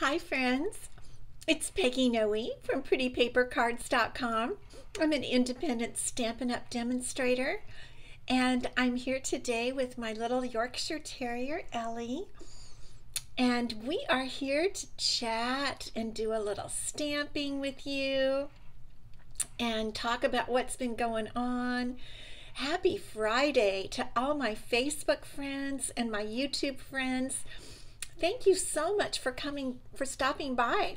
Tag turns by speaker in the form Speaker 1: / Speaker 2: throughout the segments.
Speaker 1: Hi, friends. It's Peggy Noe from PrettyPaperCards.com. I'm an independent Stampin' Up! demonstrator, and I'm here today with my little Yorkshire Terrier, Ellie. And we are here to chat and do a little stamping with you and talk about what's been going on. Happy Friday to all my Facebook friends and my YouTube friends. Thank you so much for coming, for stopping by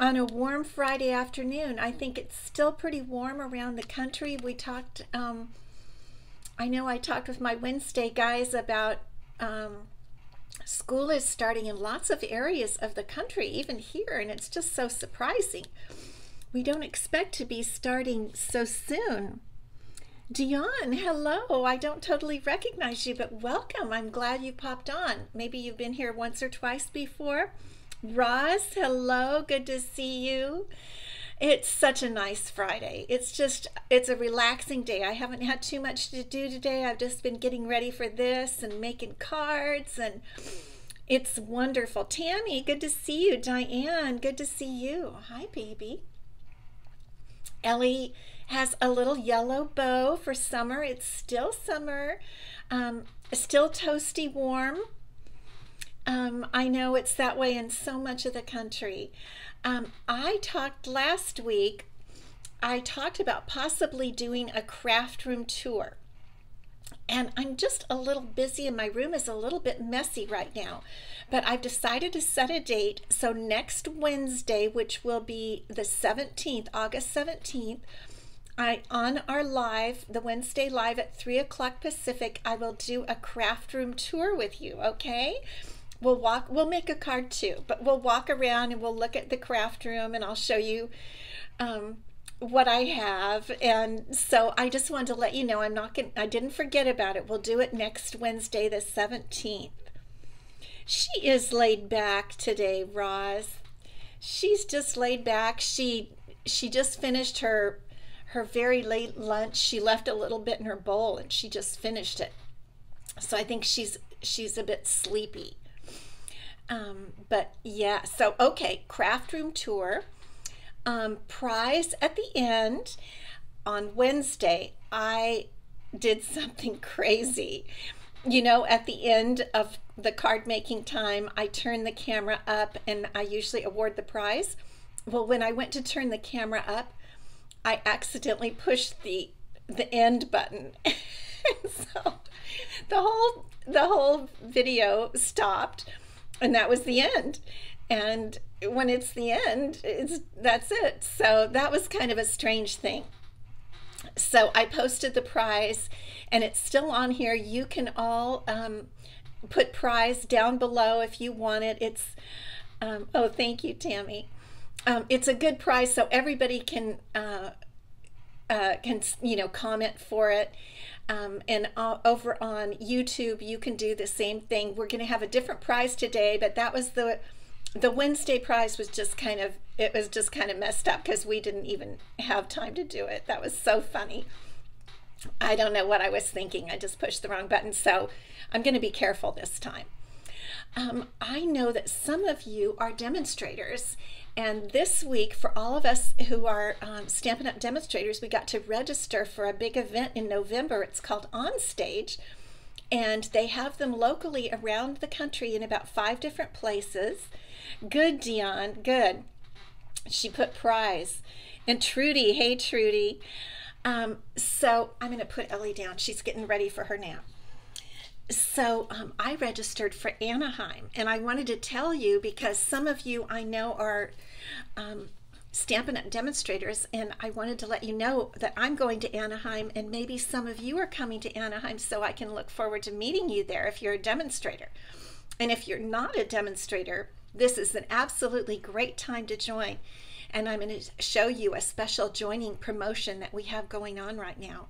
Speaker 1: on a warm Friday afternoon. I think it's still pretty warm around the country. We talked, um, I know I talked with my Wednesday guys about um, school is starting in lots of areas of the country, even here, and it's just so surprising. We don't expect to be starting so soon. Dion, hello. I don't totally recognize you, but welcome. I'm glad you popped on. Maybe you've been here once or twice before. Roz, hello. Good to see you. It's such a nice Friday. It's just, it's a relaxing day. I haven't had too much to do today. I've just been getting ready for this and making cards and it's wonderful. Tammy, good to see you. Diane, good to see you. Hi, baby. Ellie, has a little yellow bow for summer. It's still summer, um, still toasty warm. Um, I know it's that way in so much of the country. Um, I talked last week, I talked about possibly doing a craft room tour. And I'm just a little busy, and my room is a little bit messy right now. But I've decided to set a date. So next Wednesday, which will be the 17th, August 17th, I on our live, the Wednesday live at three o'clock Pacific, I will do a craft room tour with you. Okay, we'll walk. We'll make a card too, but we'll walk around and we'll look at the craft room, and I'll show you. Um, what I have. And so I just wanted to let you know I'm not going I didn't forget about it. We'll do it next Wednesday, the 17th. She is laid back today, Roz. She's just laid back. She she just finished her her very late lunch. She left a little bit in her bowl and she just finished it. So I think she's she's a bit sleepy. Um, but yeah, so okay, craft room tour. Um, prize at the end on Wednesday. I did something crazy. You know, at the end of the card making time, I turn the camera up and I usually award the prize. Well, when I went to turn the camera up, I accidentally pushed the the end button. so the whole the whole video stopped and that was the end. And when it's the end, it's that's it. So that was kind of a strange thing. So I posted the prize and it's still on here. You can all um, put prize down below if you want it. It's um, oh, thank you, Tammy um, it's a good price, so everybody can uh, uh, can you know comment for it. Um, and uh, over on YouTube, you can do the same thing. We're going to have a different prize today, but that was the the Wednesday prize was just kind of it was just kind of messed up because we didn't even have time to do it. That was so funny. I don't know what I was thinking. I just pushed the wrong button. So I'm going to be careful this time. Um, I know that some of you are demonstrators and this week, for all of us who are um, Stampin' Up! demonstrators, we got to register for a big event in November. It's called On Stage, and they have them locally around the country in about five different places. Good, Dion, good. She put prize. And Trudy, hey, Trudy. Um, so I'm going to put Ellie down. She's getting ready for her nap so um, I registered for Anaheim, and I wanted to tell you because some of you I know are um, Stampin' Up! demonstrators, and I wanted to let you know that I'm going to Anaheim, and maybe some of you are coming to Anaheim, so I can look forward to meeting you there if you're a demonstrator. And if you're not a demonstrator, this is an absolutely great time to join. And I'm going to show you a special joining promotion that we have going on right now.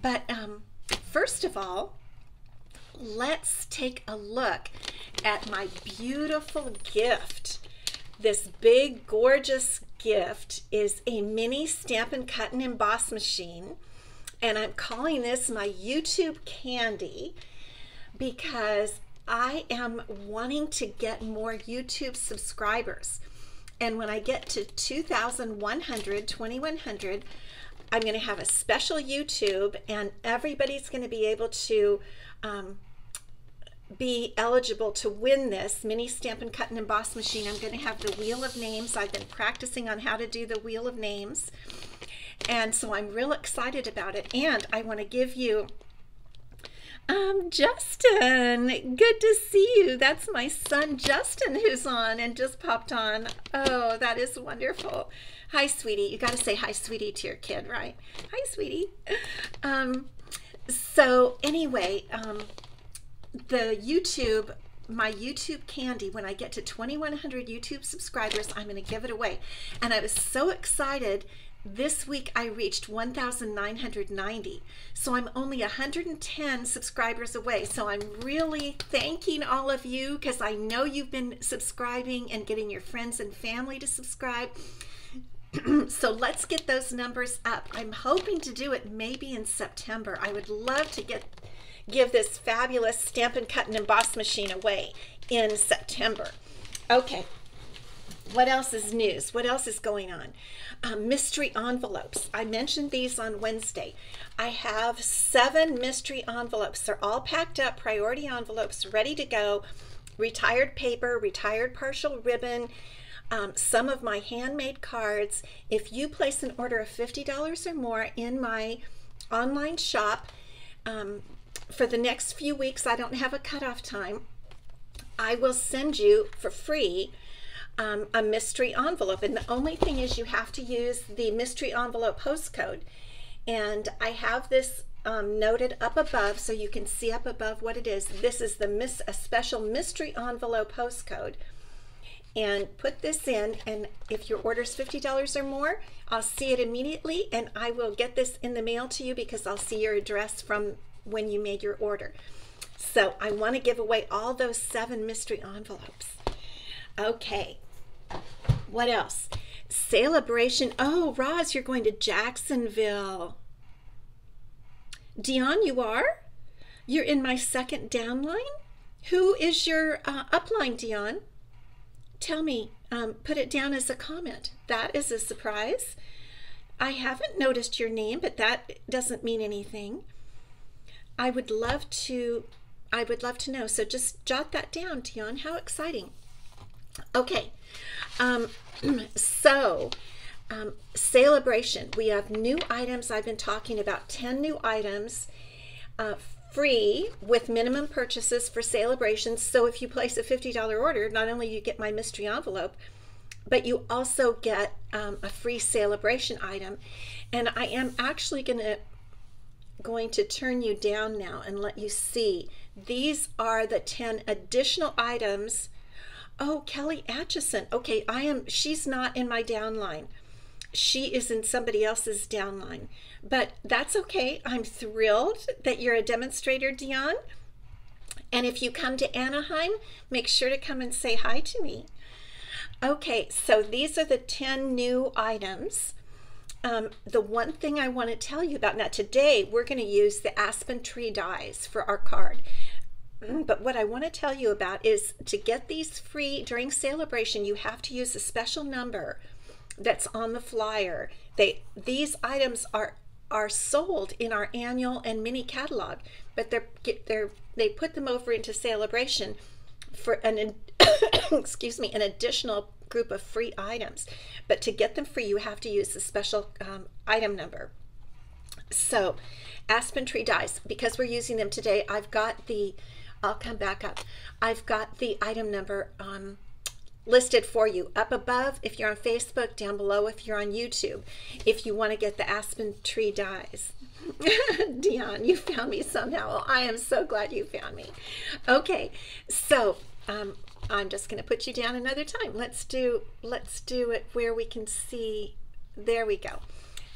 Speaker 1: But um, first of all, let's take a look at my beautiful gift. This big, gorgeous gift is a mini Stampin' Cut and Emboss machine. And I'm calling this my YouTube candy because I am wanting to get more YouTube subscribers. And when I get to 2,100, 2,100, I'm going to have a special YouTube, and everybody's going to be able to um, be eligible to win this mini Stampin' Cut and Emboss machine. I'm going to have the Wheel of Names. I've been practicing on how to do the Wheel of Names. And so I'm real excited about it. And I want to give you um, Justin, good to see you. That's my son Justin who's on and just popped on. Oh, that is wonderful. Hi, sweetie. You got to say hi, sweetie, to your kid, right? Hi, sweetie. Um, so anyway, um, the YouTube, my YouTube candy, when I get to 2,100 YouTube subscribers, I'm going to give it away. And I was so excited this week I reached 1,990. So I'm only 110 subscribers away. So I'm really thanking all of you because I know you've been subscribing and getting your friends and family to subscribe. so let's get those numbers up. I'm hoping to do it maybe in September. I would love to get give this fabulous Stampin' Cut and Emboss machine away in September. Okay, what else is news? What else is going on? Um, mystery envelopes. I mentioned these on Wednesday. I have seven mystery envelopes. They're all packed up, priority envelopes, ready to go. Retired paper, retired partial ribbon, um, some of my handmade cards. If you place an order of $50 or more in my online shop, um, for the next few weeks, I don't have a cutoff time. I will send you for free um, a mystery envelope. And the only thing is you have to use the mystery envelope host code. And I have this um, noted up above so you can see up above what it is. This is the miss a special mystery envelope host code. And put this in, and if your order is $50 or more, I'll see it immediately, and I will get this in the mail to you because I'll see your address from when you made your order. So I want to give away all those seven mystery envelopes. Okay. What else? Celebration. Oh, Roz, you're going to Jacksonville. Dion, you are? You're in my second downline? Who is your uh, upline, Dion? Tell me, um, put it down as a comment. That is a surprise. I haven't noticed your name, but that doesn't mean anything. I would love to I would love to know. So just jot that down, Dion. How exciting. Okay, um, so um, celebration. We have new items. I've been talking about 10 new items uh, free with minimum purchases for celebrations. So if you place a $50 order, not only you get my mystery envelope, but you also get um, a free celebration item. And I am actually going to going to turn you down now and let you see these are the 10 additional items oh, Kelly Atchison. Okay, I am, she's not in my downline. She is in somebody else's downline. But that's okay. I'm thrilled that you're a demonstrator, Dion. And if you come to Anaheim, make sure to come and say hi to me. Okay, so these are the 10 new items. Um, the one thing I want to tell you about now today, we're going to use the aspen tree dies for our card. Mm, but what I want to tell you about is to get these free during celebration, you have to use a special number that's on the flyer. They these items are are sold in our annual and mini catalog, but they're they're they put them over into celebration for an excuse me an additional group of free items. But to get them free, you have to use the special um, item number. So, aspen tree dies because we're using them today. I've got the I'll come back up. I've got the item number um, listed for you up above if you're on Facebook, down below if you're on YouTube, if you want to get the aspen tree dies. Dion, you found me somehow. I am so glad you found me. Okay, so um, I'm just going to put you down another time. Let's do let's do it where we can see. There we go.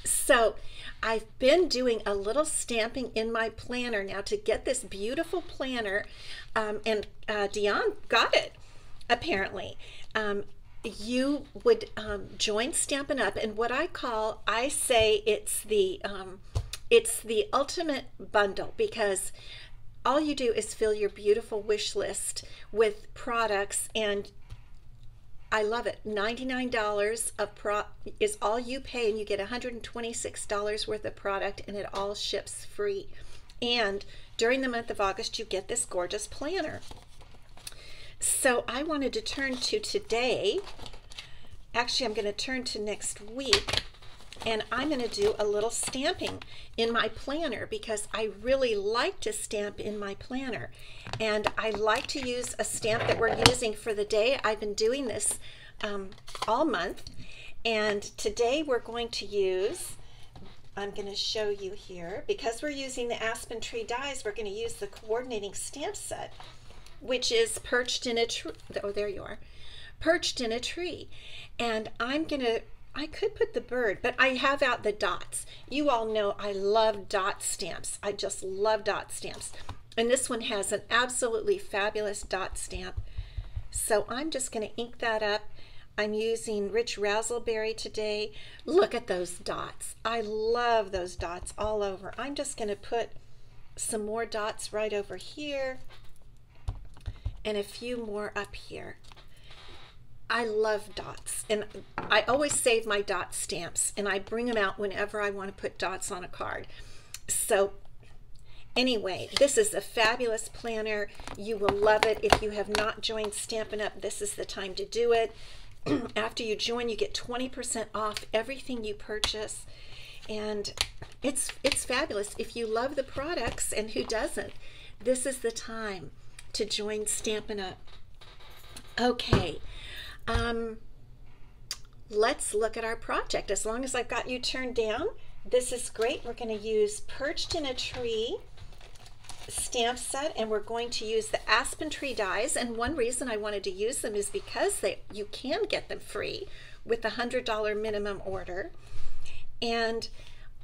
Speaker 1: So I've been doing a little stamping in my planner now to get this beautiful planner, um, and uh, Dion got it apparently. Um, you would um, join Stampin' Up, and what I call, I say it's the um, it's the ultimate bundle because all you do is fill your beautiful wish list with products and I love it. $99 of pro is all you pay and you get $126 worth of product and it all ships free. And during the month of August you get this gorgeous planner. So I wanted to turn to today. Actually, I'm going to turn to next week and I'm going to do a little stamping in my planner because I really like to stamp in my planner and I like to use a stamp that we're using for the day. I've been doing this um, all month and today we're going to use I'm going to show you here because we're using the aspen tree dies we're going to use the coordinating stamp set which is perched in a tree oh there you are perched in a tree and I'm going to I could put the bird, but I have out the dots. You all know I love dot stamps. I just love dot stamps. And this one has an absolutely fabulous dot stamp. So I'm just going to ink that up. I'm using Rich Razzleberry today. Look at those dots. I love those dots all over. I'm just going to put some more dots right over here and a few more up here. I love dots and I always save my dot stamps and I bring them out whenever I want to put dots on a card. So anyway, this is a fabulous planner. You will love it. If you have not joined Stampin' Up, this is the time to do it. After you join, you get 20% off everything you purchase. And it's it's fabulous. If you love the products, and who doesn't, this is the time to join Stampin' Up. Okay, um, let's look at our project. As long as I've got you turned down, this is great. We're going to use Perched in a Tree stamp set and we're going to use the aspen tree dies and one reason I wanted to use them is because they you can get them free with a hundred dollar minimum order and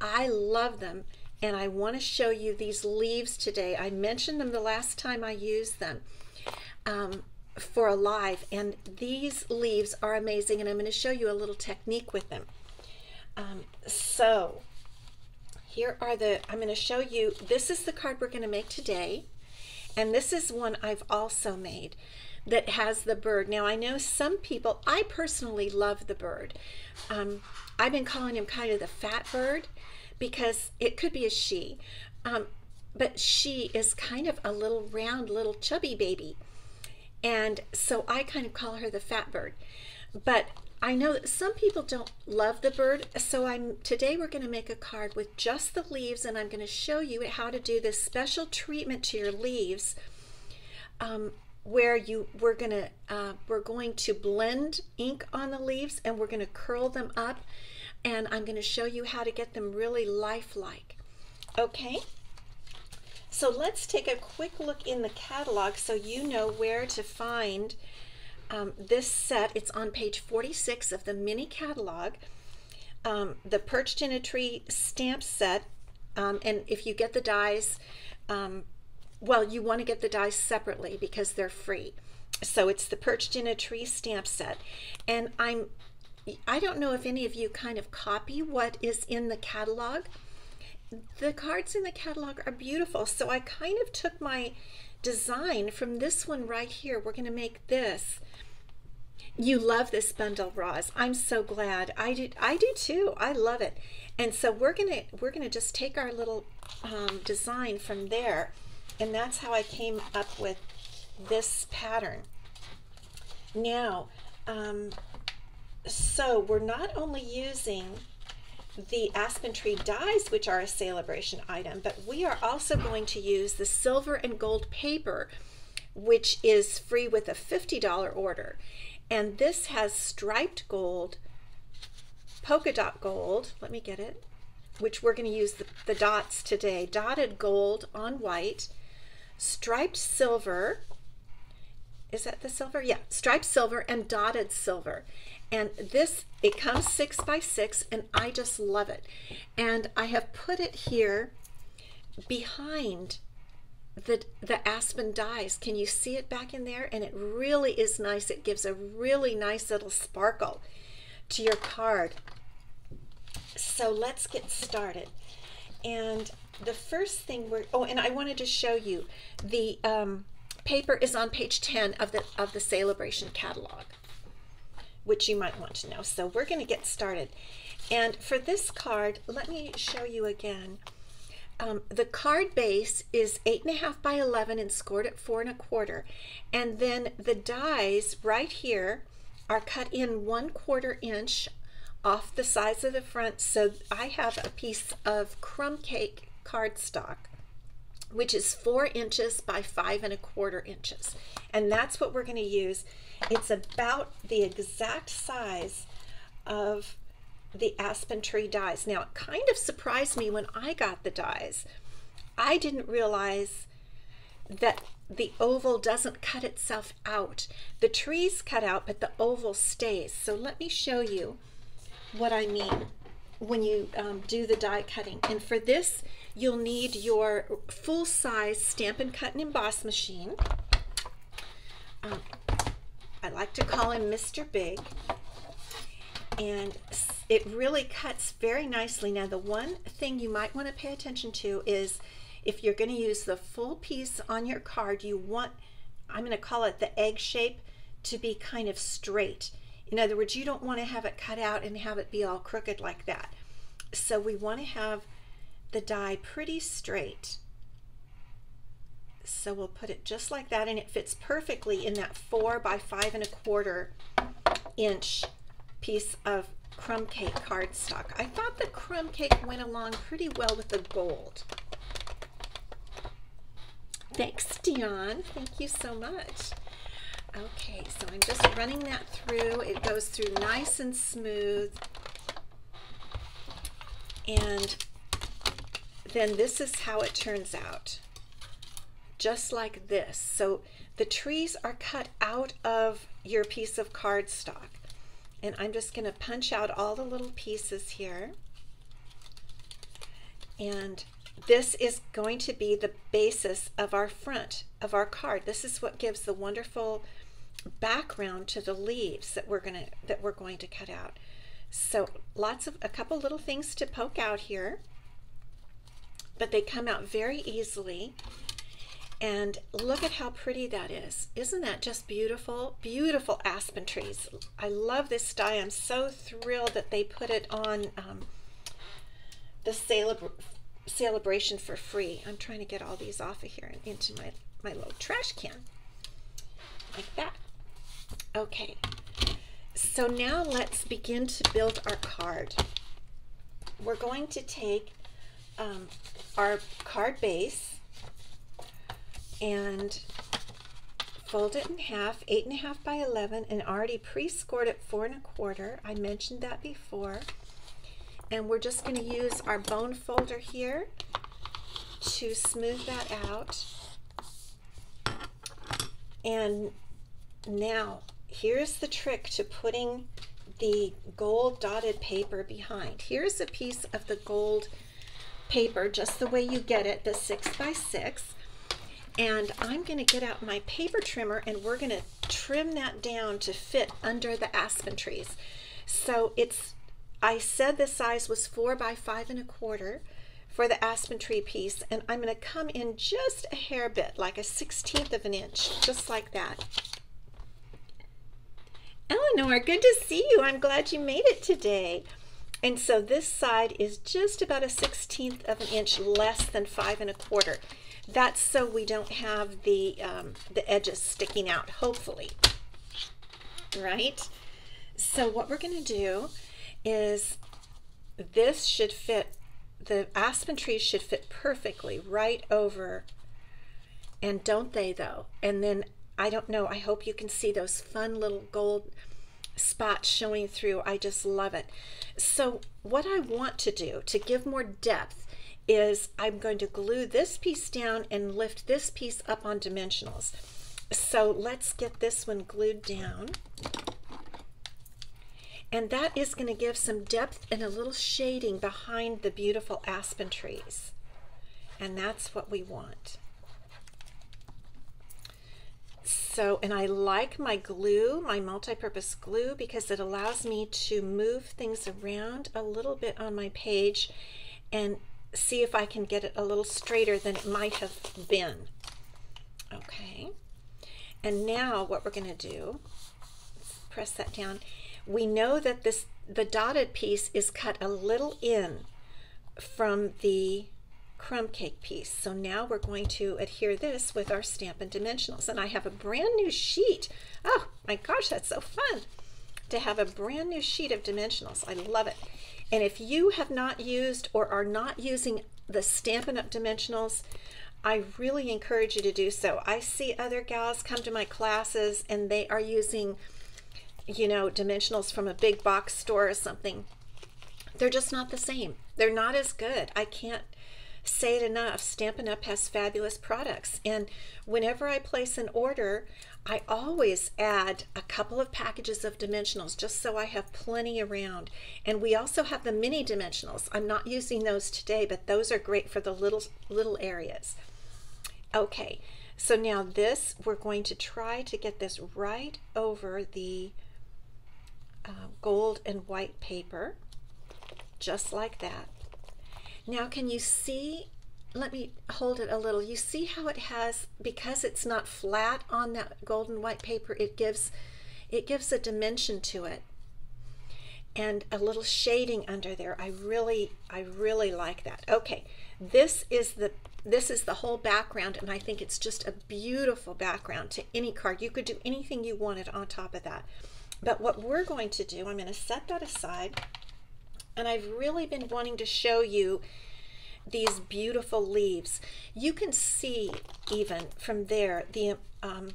Speaker 1: I love them and I want to show you these leaves today. I mentioned them the last time I used them um, for a live and these leaves are amazing and I'm going to show you a little technique with them. Um, so here are the I'm going to show you this is the card we're going to make today and this is one I've also made that has the bird. Now I know some people I personally love the bird. Um, I've been calling him kind of the fat bird because it could be a she. Um, but she is kind of a little round little chubby baby. And so I kind of call her the fat bird. But I know that some people don't love the bird, so I'm today we're going to make a card with just the leaves, and I'm going to show you how to do this special treatment to your leaves, um, where you we're to uh, we're going to blend ink on the leaves, and we're going to curl them up, and I'm going to show you how to get them really lifelike. Okay. So let's take a quick look in the catalog so you know where to find um, this set. It's on page 46 of the mini catalog. Um, the Perched in a Tree stamp set. Um, and if you get the dies, um, well, you want to get the dies separately because they're free. So it's the Perched in a Tree stamp set. And I'm I don't know if any of you kind of copy what is in the catalog the cards in the catalog are beautiful. So I kind of took my design from this one right here. We're going to make this. You love this bundle, Roz. I'm so glad. I do. I do too. I love it. And so we're gonna we're gonna just take our little um, design from there, and that's how I came up with this pattern. Now, um, so we're not only using the aspen tree dies, which are a celebration item, but we are also going to use the silver and gold paper, which is free with a $50 order. And this has striped gold, polka dot gold, let me get it, which we're going to use the, the dots today, dotted gold on white, striped silver, is that the silver? Yeah, striped silver and dotted silver. And this, it comes six by six, and I just love it. And I have put it here behind the, the aspen dies. Can you see it back in there? And it really is nice. It gives a really nice little sparkle to your card. So let's get started. And the first thing we're, oh, and I wanted to show you the um, paper is on page 10 of the, of the Celebration catalog, which you might want to know. So we're going to get started. And for this card, let me show you again. Um, the card base is eight and a half by 11 and scored at four and a quarter. And then the dies right here are cut in one quarter inch off the sides of the front. So I have a piece of crumb cake cardstock, which is four inches by five and a quarter inches. And that's what we're going to use. It's about the exact size of the aspen tree dies. Now, it kind of surprised me when I got the dies. I didn't realize that the oval doesn't cut itself out. The tree's cut out, but the oval stays. So let me show you what I mean when you um, do the die cutting. And for this, you'll need your full-size Stampin' Cut and Emboss machine. Um, I like to call him Mr. Big. And it really cuts very nicely. Now, the one thing you might want to pay attention to is if you're going to use the full piece on your card, you want, I'm going to call it the egg shape, to be kind of straight. In other words, you don't want to have it cut out and have it be all crooked like that. So we want to have the die pretty straight. So we'll put it just like that and it fits perfectly in that four by five and a quarter inch piece of crumb cake cardstock. I thought the crumb cake went along pretty well with the gold. Thanks, Dion. Thank you so much. Okay, so I'm just running that through. It goes through nice and smooth. And then this is how it turns out. Just like this. So the trees are cut out of your piece of cardstock. And I'm just going to punch out all the little pieces here. And this is going to be the basis of our front of our card. This is what gives the wonderful background to the leaves that we're going to that we're going to cut out. So lots of a couple little things to poke out here, but they come out very easily. And look at how pretty that is. Isn't that just beautiful? Beautiful aspen trees. I love this die. I'm so thrilled that they put it on um, the celebr celebration for free. I'm trying to get all these off of here and into my, my little trash can. Like that. Okay. So now let's begin to build our card. We're going to take um, our card base and fold it in half, eight and a half by 11, and already pre-scored it four and a quarter. I mentioned that before. And we're just going to use our bone folder here to smooth that out. And now, here's the trick to putting the gold dotted paper behind. Here's a piece of the gold paper, just the way you get it, the six by six. And I'm going to get out my paper trimmer and we're going to trim that down to fit under the aspen trees. So it's, I said the size was four by five and a quarter for the aspen tree piece and I'm going to come in just a hair bit, like a 16th of an inch, just like that. Eleanor, good to see you. I'm glad you made it today. And so this side is just about a 16th of an inch less than five and a quarter. That's so we don't have the, um, the edges sticking out, hopefully, right? So what we're going to do is this should fit, the aspen trees should fit perfectly right over, and don't they though? And then, I don't know, I hope you can see those fun little gold spots showing through. I just love it. So what I want to do to give more depth is I'm going to glue this piece down and lift this piece up on dimensionals. So let's get this one glued down. And that is going to give some depth and a little shading behind the beautiful aspen trees. And that's what we want. So, and I like my glue, my multi-purpose glue, because it allows me to move things around a little bit on my page and see if I can get it a little straighter than it might have been. Okay. And now what we're going to do, press that down. We know that this the dotted piece is cut a little in from the crumb cake piece. So now we're going to adhere this with our Stampin' Dimensionals. And I have a brand new sheet. Oh my gosh, that's so fun to have a brand new sheet of dimensionals. I love it. And if you have not used or are not using the Stampin' Up! Dimensionals, I really encourage you to do so. I see other gals come to my classes and they are using, you know, dimensionals from a big box store or something. They're just not the same. They're not as good. I can't say it enough. Stampin' Up! has fabulous products. And whenever I place an order, I always add a couple of packages of dimensionals just so I have plenty around. And we also have the mini dimensionals. I'm not using those today, but those are great for the little little areas. Okay, so now this, we're going to try to get this right over the uh, gold and white paper, just like that. Now can you see, let me hold it a little, you see how it has, because it's not flat on that golden white paper, it gives, it gives a dimension to it and a little shading under there. I really, I really like that. Okay, this is the this is the whole background and I think it's just a beautiful background to any card. You could do anything you wanted on top of that. But what we're going to do, I'm going to set that aside and I've really been wanting to show you these beautiful leaves. You can see even from there the um,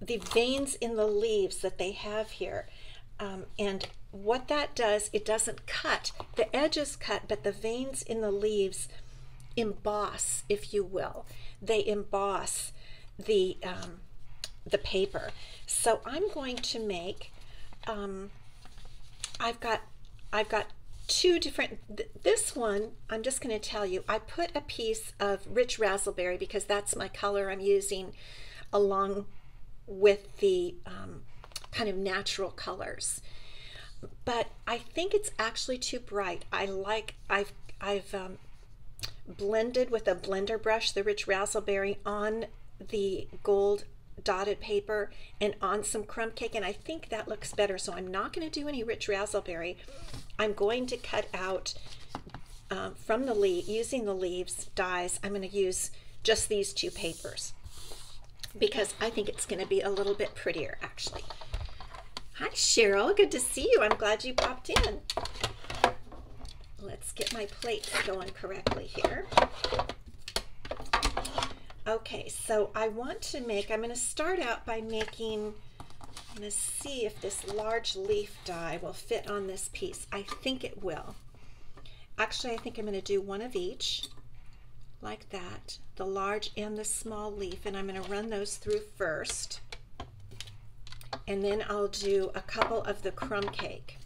Speaker 1: the veins in the leaves that they have here. Um, and what that does, it doesn't cut. The edges cut, but the veins in the leaves emboss, if you will. They emboss the um, the paper. So I'm going to make. Um, I've got I've got two different. Th this one I'm just going to tell you. I put a piece of rich razzleberry because that's my color I'm using, along with the um, kind of natural colors. But I think it's actually too bright. I like I've I've um, blended with a blender brush the rich razzleberry on the gold dotted paper and on some crumb cake and I think that looks better. So I'm not going to do any rich razzleberry. I'm going to cut out um, from the leaf using the leaves dies I'm going to use just these two papers. Because I think it's going to be a little bit prettier actually. Hi Cheryl. Good to see you. I'm glad you popped in. Let's get my plates going correctly here. Okay, so I want to make, I'm going to start out by making, I'm going to see if this large leaf die will fit on this piece. I think it will. Actually, I think I'm going to do one of each, like that, the large and the small leaf, and I'm going to run those through first. And then I'll do a couple of the crumb cake.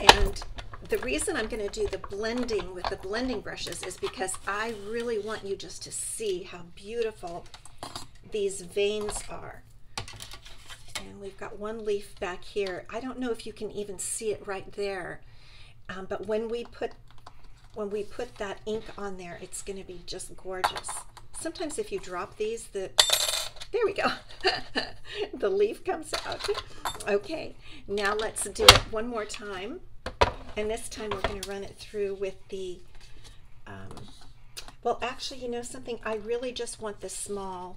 Speaker 1: And the reason I'm going to do the blending with the blending brushes is because I really want you just to see how beautiful these veins are. And we've got one leaf back here. I don't know if you can even see it right there. Um, but when we put when we put that ink on there, it's going to be just gorgeous. Sometimes if you drop these, the there we go. the leaf comes out. Okay, now let's do it one more time. And this time we're going to run it through with the, um, well, actually, you know something? I really just want the small,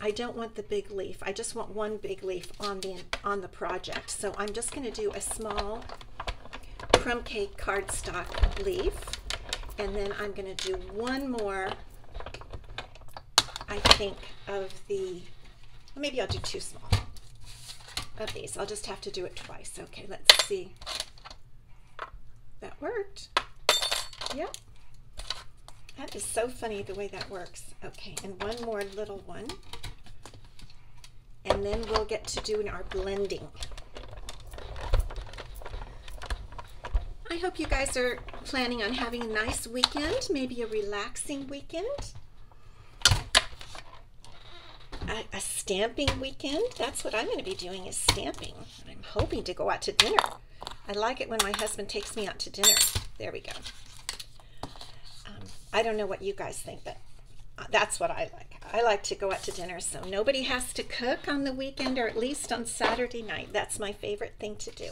Speaker 1: I don't want the big leaf. I just want one big leaf on the, on the project. So I'm just going to do a small crumb cake cardstock leaf. And then I'm going to do one more, I think, of the, maybe I'll do two small of these. I'll just have to do it twice. Okay, let's see. That worked. Yep. That is so funny the way that works. Okay, and one more little one. And then we'll get to doing our blending. I hope you guys are planning on having a nice weekend, maybe a relaxing weekend. a, a stamping weekend. That's what I'm going to be doing is stamping. I'm hoping to go out to dinner. I like it when my husband takes me out to dinner. There we go. Um, I don't know what you guys think, but uh, that's what I like. I like to go out to dinner so nobody has to cook on the weekend or at least on Saturday night. That's my favorite thing to do.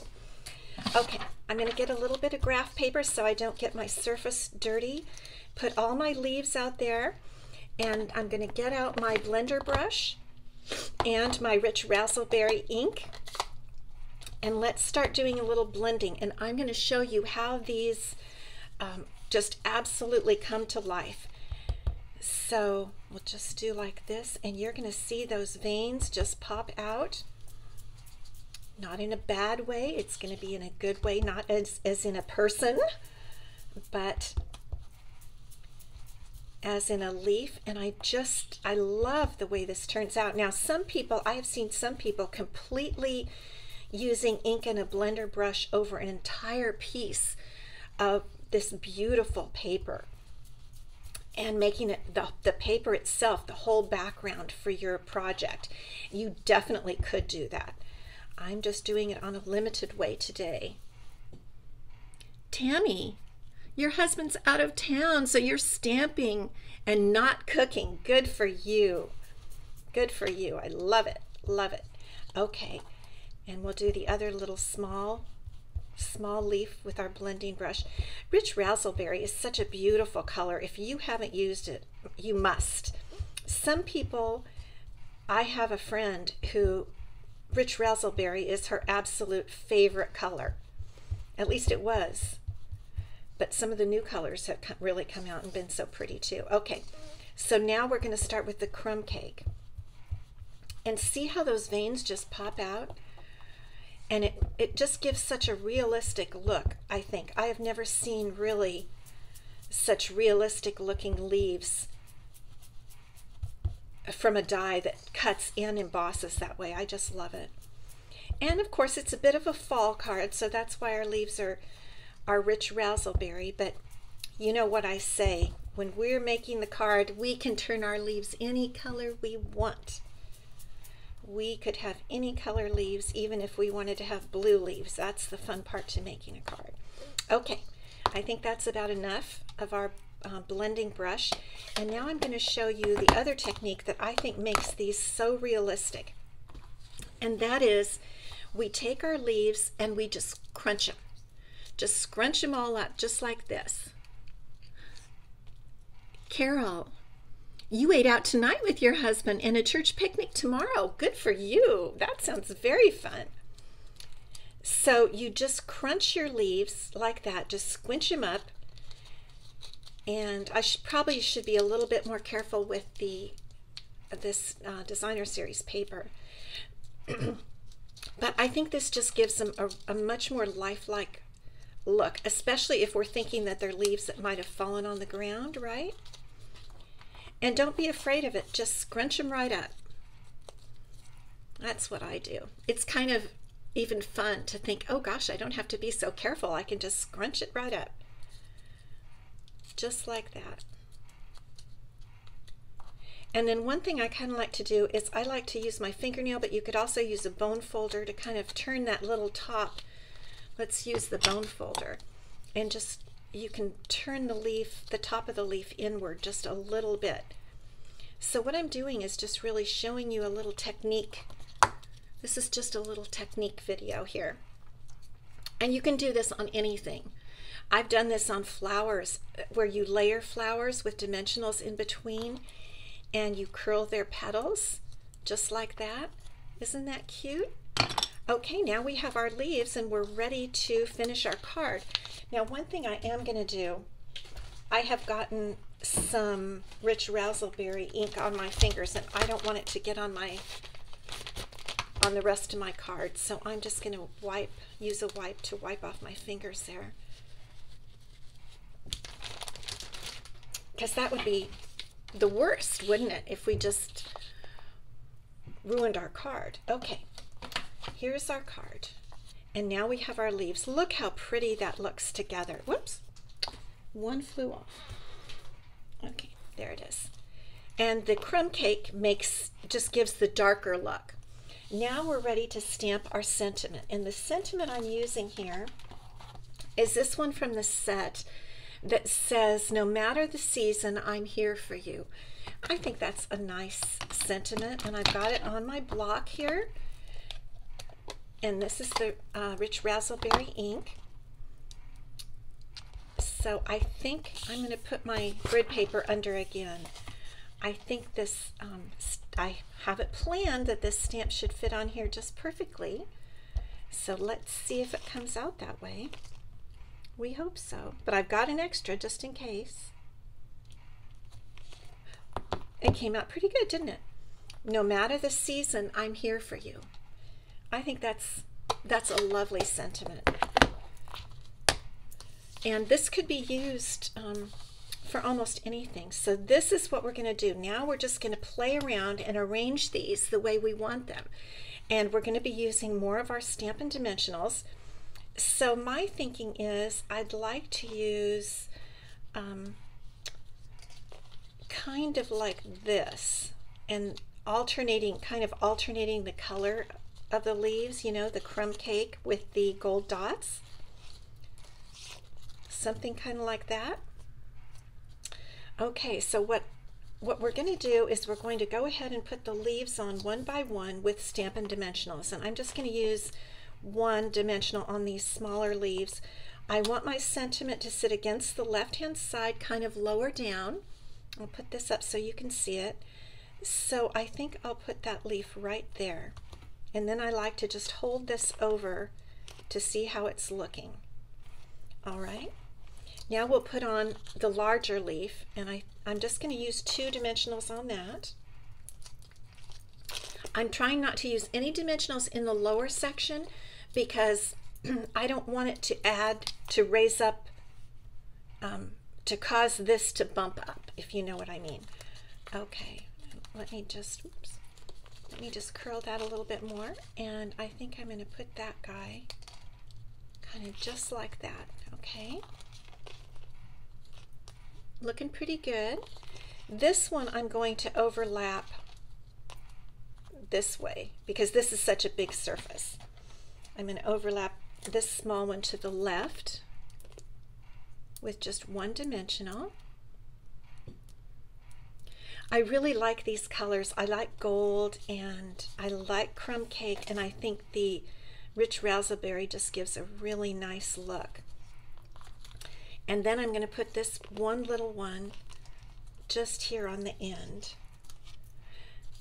Speaker 1: Okay, I'm going to get a little bit of graph paper so I don't get my surface dirty. Put all my leaves out there and I'm going to get out my blender brush and my rich razzleberry ink and let's start doing a little blending and I'm going to show you how these um, just absolutely come to life. So we'll just do like this and you're going to see those veins just pop out. Not in a bad way, it's going to be in a good way, not as, as in a person, but as in a leaf and I just I love the way this turns out now some people I have seen some people completely using ink and a blender brush over an entire piece of this beautiful paper and making it the, the paper itself the whole background for your project you definitely could do that I'm just doing it on a limited way today Tammy your husband's out of town, so you're stamping and not cooking. Good for you. Good for you. I love it. Love it. Okay, and we'll do the other little small small leaf with our blending brush. Rich Razzleberry is such a beautiful color. If you haven't used it, you must. Some people, I have a friend who Rich Razzleberry is her absolute favorite color. At least it was but some of the new colors have really come out and been so pretty too. Okay, so now we're going to start with the crumb cake. And see how those veins just pop out? And it, it just gives such a realistic look, I think. I have never seen really such realistic looking leaves from a die that cuts and embosses that way. I just love it. And of course, it's a bit of a fall card, so that's why our leaves are our rich razzleberry, but you know what I say. When we're making the card, we can turn our leaves any color we want. We could have any color leaves, even if we wanted to have blue leaves. That's the fun part to making a card. Okay, I think that's about enough of our uh, blending brush. And now I'm going to show you the other technique that I think makes these so realistic. And that is we take our leaves and we just crunch them. Just scrunch them all up just like this. Carol, you ate out tonight with your husband and a church picnic tomorrow. Good for you. That sounds very fun. So you just crunch your leaves like that, just squinch them up. And I should, probably should be a little bit more careful with the this uh, designer series paper. but I think this just gives them a, a much more lifelike look, especially if we're thinking that they're leaves that might have fallen on the ground, right? And don't be afraid of it. Just scrunch them right up. That's what I do. It's kind of even fun to think, oh gosh, I don't have to be so careful. I can just scrunch it right up. Just like that. And then one thing I kind of like to do is I like to use my fingernail, but you could also use a bone folder to kind of turn that little top let's use the bone folder and just you can turn the leaf the top of the leaf inward just a little bit. So what I'm doing is just really showing you a little technique. This is just a little technique video here. And you can do this on anything. I've done this on flowers uh, where you layer flowers with dimensionals in between and you curl their petals just like that. Isn't that cute Okay, now we have our leaves and we're ready to finish our card. Now, one thing I am going to do, I have gotten some rich razzleberry ink on my fingers and I don't want it to get on my on the rest of my card. So I'm just going to wipe, use a wipe to wipe off my fingers there. Because that would be the worst, wouldn't it, if we just ruined our card. Okay, Here's our card. And now we have our leaves. Look how pretty that looks together. Whoops. One flew off. Okay, there it is. And the crumb cake makes just gives the darker look. Now we're ready to stamp our sentiment. And the sentiment I'm using here is this one from the set that says, no matter the season, I'm here for you. I think that's a nice sentiment and I've got it on my block here. And this is the uh, Rich Razzleberry ink. So I think I'm going to put my grid paper under again. I think this, um, I have it planned that this stamp should fit on here just perfectly. So let's see if it comes out that way. We hope so, but I've got an extra just in case. It came out pretty good, didn't it? No matter the season, I'm here for you. I think that's that's a lovely sentiment. And this could be used um, for almost anything. So this is what we're going to do. Now we're just going to play around and arrange these the way we want them. And we're going to be using more of our Stampin' Dimensionals. So my thinking is I'd like to use um, kind of like this and alternating, kind of alternating the color of the leaves, you know, the crumb cake with the gold dots. Something kind of like that. Okay, so what what we're going to do is we're going to go ahead and put the leaves on one by one with Stampin' Dimensionals. And I'm just going to use one dimensional on these smaller leaves. I want my sentiment to sit against the left-hand side, kind of lower down. I'll put this up so you can see it. So I think I'll put that leaf right there. And then I like to just hold this over to see how it's looking. All right. Now we'll put on the larger leaf, and I, I'm just going to use two dimensionals on that. I'm trying not to use any dimensionals in the lower section because I don't want it to add, to raise up, um, to cause this to bump up, if you know what I mean. Okay, let me just, oops, let me just curl that a little bit more. And I think I'm going to put that guy kind of just like that, okay? Looking pretty good. This one I'm going to overlap this way because this is such a big surface. I'm going to overlap this small one to the left with just one dimensional. I really like these colors. I like gold and I like crumb cake and I think the rich razzleberry just gives a really nice look. And then I'm going to put this one little one just here on the end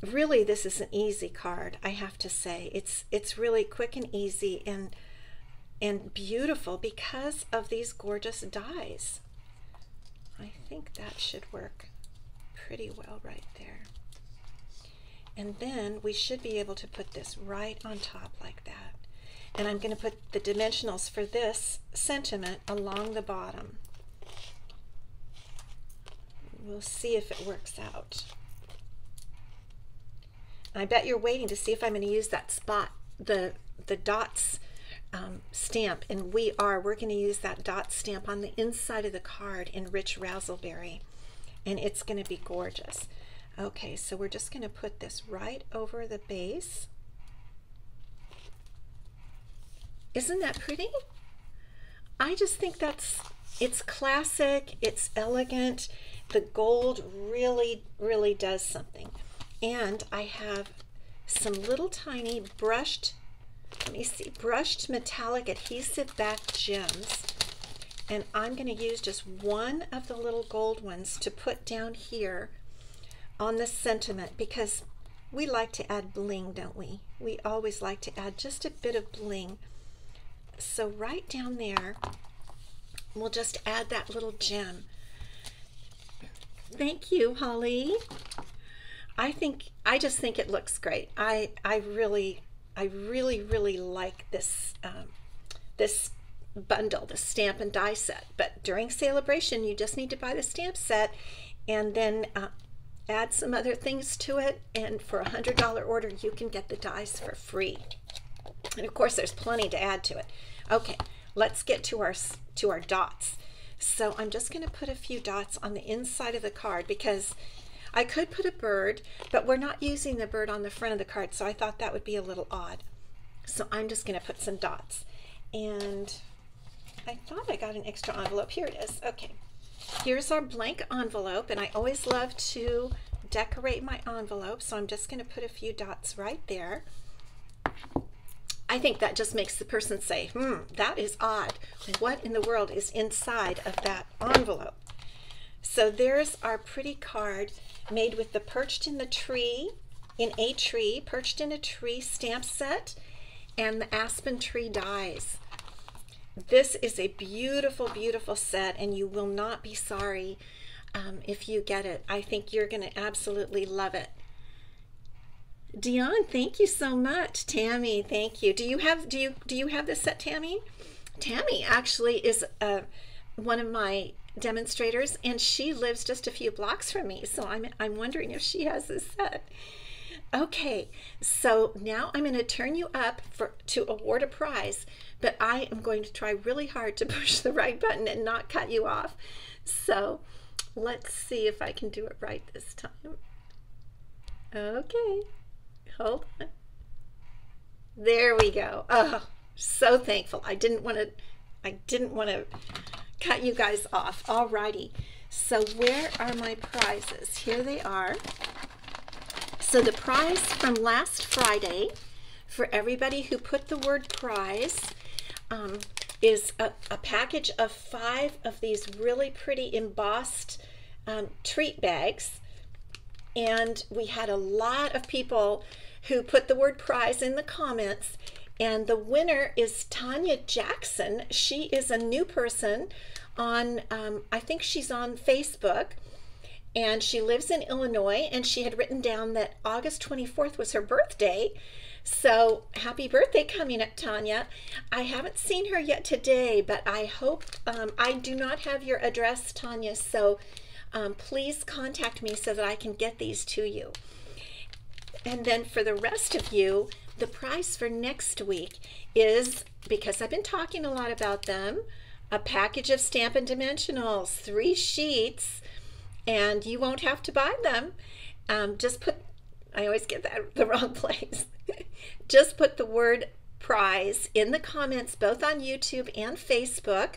Speaker 1: really this is an easy card I have to say it's it's really quick and easy and and beautiful because of these gorgeous dies I think that should work pretty well right there. And then we should be able to put this right on top like that. And I'm going to put the dimensionals for this sentiment along the bottom. We'll see if it works out. I bet you're waiting to see if I'm going to use that spot, the, the dots um, stamp, and we are. We're going to use that dot stamp on the inside of the card in Rich Razzleberry, and it's going to be gorgeous. Okay, so we're just going to put this right over the base. Isn't that pretty? I just think that's, it's classic, it's elegant. The gold really, really does something. And I have some little tiny brushed, let me see, brushed metallic adhesive back gems. And I'm going to use just one of the little gold ones to put down here on the sentiment because we like to add bling, don't we? We always like to add just a bit of bling. So right down there, we'll just add that little gem. Thank you, Holly. I think I just think it looks great. I I really I really really like this um, this bundle, the stamp and die set. But during Sale-a-bration, you just need to buy the stamp set and then uh, add some other things to it. And for a hundred dollar order, you can get the dies for free. And of course, there's plenty to add to it. Okay, let's get to our to our dots. So I'm just going to put a few dots on the inside of the card because I could put a bird, but we're not using the bird on the front of the card, so I thought that would be a little odd. So I'm just going to put some dots. And I thought I got an extra envelope. Here it is. Okay. Here's our blank envelope, and I always love to decorate my envelope, so I'm just going to put a few dots right there. I think that just makes the person say, hmm, that is odd. What in the world is inside of that envelope? So there's our pretty card made with the perched in the tree, in a tree, perched in a tree stamp set, and the aspen tree dies. This is a beautiful, beautiful set, and you will not be sorry um, if you get it. I think you're going to absolutely love it. Dion, thank you so much. Tammy, thank you. Do you have do you do you have this set, Tammy? Tammy actually is uh, one of my demonstrators, and she lives just a few blocks from me. So I'm I'm wondering if she has this set. Okay, so now I'm going to turn you up for to award a prize, but I am going to try really hard to push the right button and not cut you off. So let's see if I can do it right this time. Okay, hold on. There we go. Oh, so thankful. I didn't want to, I didn't want to cut you guys off. Alrighty. So where are my prizes? Here they are. So the prize from last Friday for everybody who put the word prize um, is a, a, package of five of these really pretty embossed um, treat bags. And we had a lot of people who put the word prize in the comments. And the winner is Tanya Jackson. She is a new person on, um, I think she's on Facebook and she lives in Illinois and she had written down that August 24th was her birthday. So happy birthday coming up, Tanya. I haven't seen her yet today, but I hope um, I do not have your address, Tanya. So um, please contact me so that I can get these to you. And then for the rest of you, the price for next week is because I've been talking a lot about them a package of Stampin' Dimensionals, three sheets and you won't have to buy them. Um, just put, I always get that the wrong place. just put the word prize in the comments, both on YouTube and Facebook.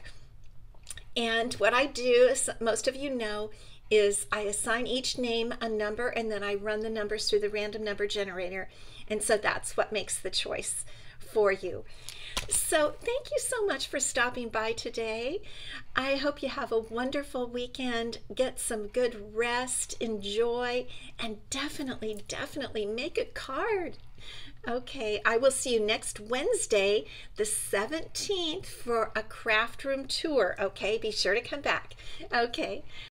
Speaker 1: And what I do, as most of you know, is I assign each name a number and then I run the numbers through the random number generator. And so that's what makes the choice for you. So, thank you so much for stopping by today. I hope you have a wonderful weekend. Get some good rest, enjoy, and definitely, definitely make a card. Okay, I will see you next Wednesday, the 17th, for a craft room tour. Okay, be sure to come back. Okay,